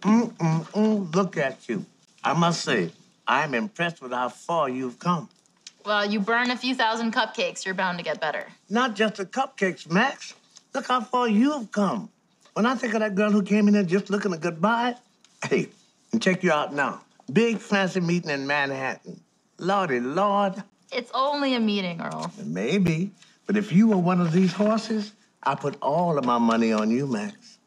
Mm-mm-mm, look at you. I must say, I'm impressed with how far you've come. Well, you burn a few thousand cupcakes, you're bound to get better. Not just the cupcakes, Max. Look how far you've come. When I think of that girl who came in there just looking a goodbye, hey, and check you out now. Big fancy meeting in Manhattan. Lordy Lord, It's only a meeting, Earl. maybe. But if you were one of these horses, I put all of my money on you, Max.